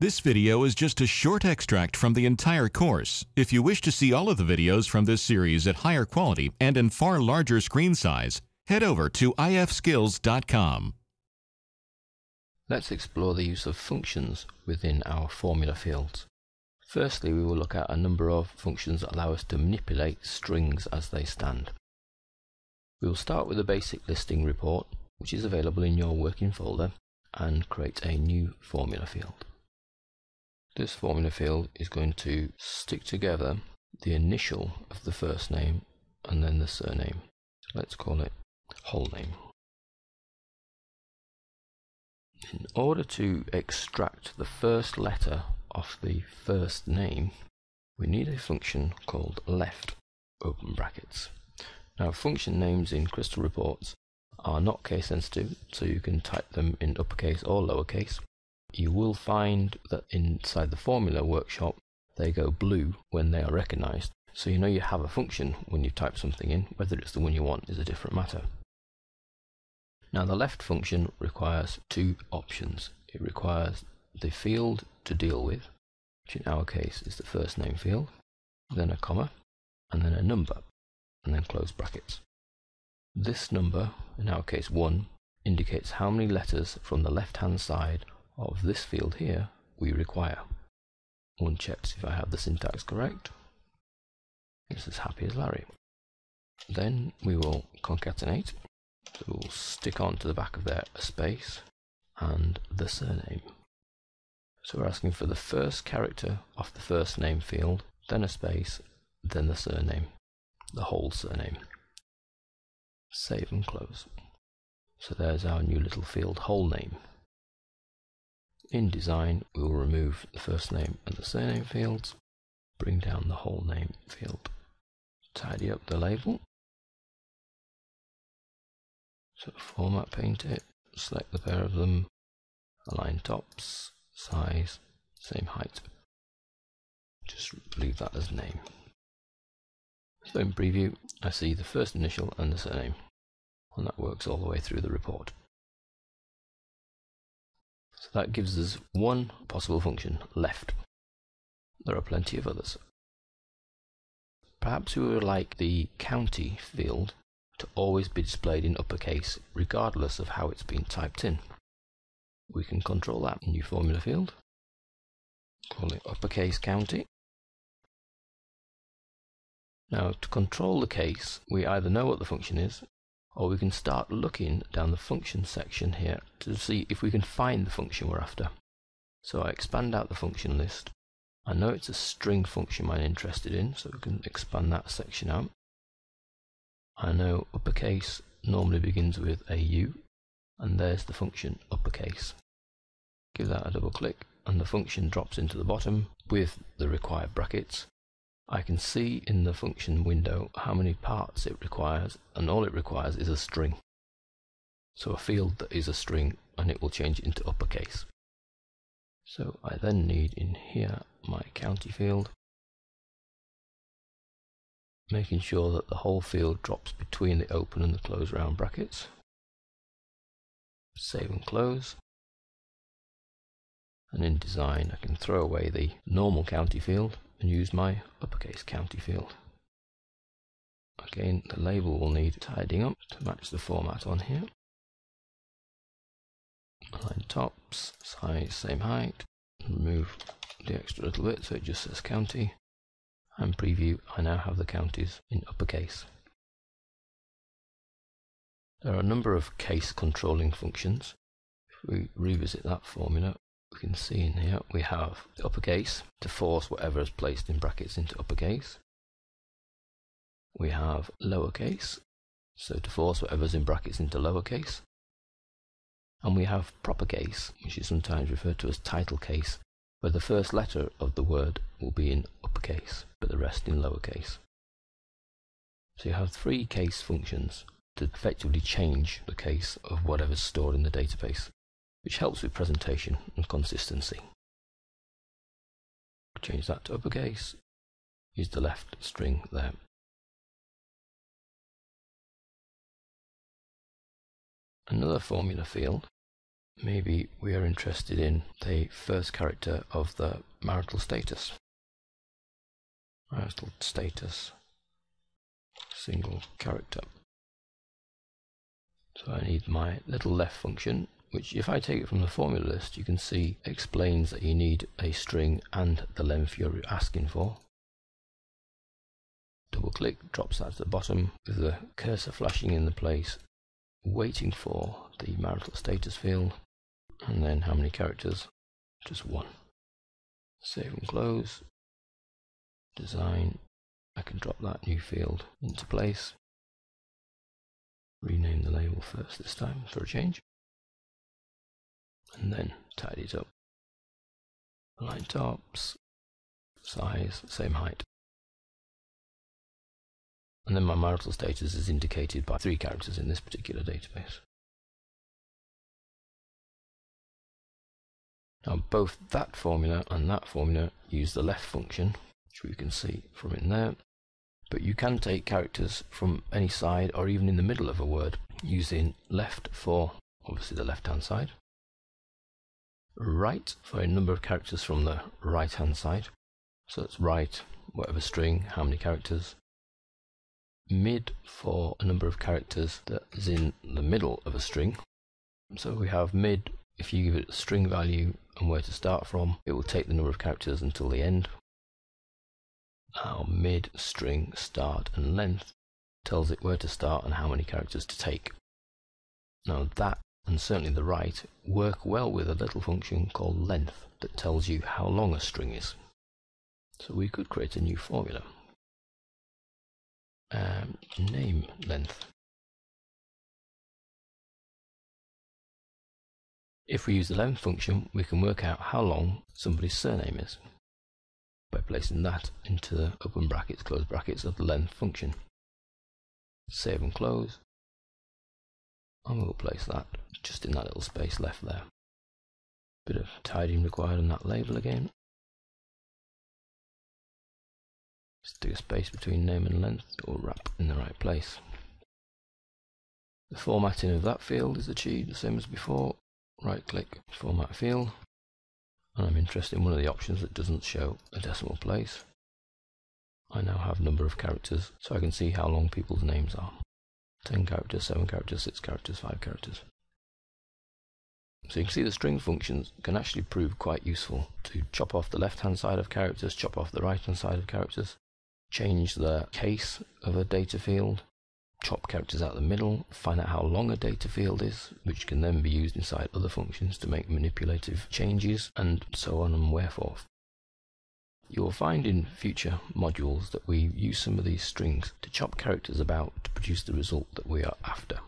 This video is just a short extract from the entire course. If you wish to see all of the videos from this series at higher quality and in far larger screen size, head over to infiniteskills.com. Let's explore the use of functions within our formula fields. Firstly, we will look at a number of functions that allow us to manipulate strings as they stand. We will start with a basic listing report, which is available in your working folder, and create a new formula field. This formula field is going to stick together the initial of the first name and then the surname. So let's call it whole name. In order to extract the first letter of the first name, we need a function called left, open brackets. Now function names in Crystal reports are not case sensitive, so you can type them in uppercase or lowercase. You will find that inside the formula workshop, they go blue when they are recognized. So you know you have a function when you type something in, whether it's the one you want is a different matter. Now the left function requires two options. It requires the field to deal with, which in our case is the first name field, then a comma, and then a number, and then close brackets. This number, in our case 1, indicates how many letters from the left hand side of this field here we require. One checks if I have the syntax correct. It's as happy as Larry. Then we will concatenate so we'll stick on to the back of there a space and the surname. So we're asking for the first character of the first name field, then a space, then the surname, the whole surname. Save and close. So there's our new little field whole name. In design, we will remove the first name and the surname fields, bring down the whole name field, tidy up the label, so format paint it, select the pair of them, align tops, size, same height. Just leave that as name. So in preview, I see the first initial and the surname, and that works all the way through the report. That gives us one possible function left. There are plenty of others. Perhaps we would like the county field to always be displayed in uppercase regardless of how it's been typed in. We can control that in new formula field. Call it uppercase county. Now to control the case, we either know what the function is, or we can start looking down the function section here to see if we can find the function we're after. So I expand out the function list. I know it's a string function I'm interested in, so we can expand that section out. I know uppercase normally begins with a U, and there's the function uppercase. Give that a double click, and the function drops into the bottom with the required brackets. I can see in the function window how many parts it requires, and all it requires is a string. So a field that is a string, and it will change it into uppercase. So I then need in here my county field, making sure that the whole field drops between the open and the close round brackets. Save and close. And in design I can throw away the normal county field and use my uppercase county field. Again, the label will need tidying up to match the format on here. Align tops, size, same height. Remove the extra little bit so it just says county and preview, I now have the counties in uppercase. There are a number of case controlling functions. If we revisit that formula, can see in here we have the uppercase to force whatever is placed in brackets into uppercase. We have lowercase, so to force whatever's in brackets into lowercase. And we have proper case, which is sometimes referred to as title case, where the first letter of the word will be in uppercase, but the rest in lowercase. So you have three case functions to effectively change the case of whatever's stored in the database, which helps with presentation and consistency. Change that to uppercase, use the left string there. Another formula field maybe we are interested in the first character of the marital status. Marital status, single character. So I need my little left function, which if I take it from the formula list, you can see explains that you need a string and the length you're asking for. Double click, drops that to the bottom with the cursor flashing in the place, waiting for the marital status field, and then how many characters? Just one. Save and close. Design. I can drop that new field into place. Rename the label first this time for a change. And then tidy it up. Align tops, size, same height. And then my marital status is indicated by three characters in this particular database. Now both that formula and that formula use the left function, which we can see from in there. But you can take characters from any side or even in the middle of a word using left for obviously the left hand side, right for a number of characters from the right hand side. So it's right, whatever string, how many characters, mid for a number of characters that is in the middle of a string. So we have mid, if you give it a string value and where to start from, it will take the number of characters until the end. Our mid, string, start and length tells it where to start and how many characters to take. Now that, and certainly the right, work well with a little function called length that tells you how long a string is. So we could create a new formula um, name length. If we use the length function, we can work out how long somebody's surname is by placing that into the open brackets, close brackets of the length function. Save and close. And we'll place that just in that little space left there. Bit of tidying required on that label again. Stick a space between name and length, it will wrap in the right place. The formatting of that field is achieved the same as before. Right click, format field, and I'm interested in one of the options that doesn't show a decimal place. I now have number of characters, so I can see how long people's names are. 10 characters, 7 characters, 6 characters, 5 characters. So you can see the string functions can actually prove quite useful to chop off the left hand side of characters, chop off the right hand side of characters, change the case of a data field, chop characters out the middle, find out how long a data field is, which can then be used inside other functions to make manipulative changes, and so on and wherefore. You will find in future modules that we use some of these strings to chop characters about to produce the result that we are after.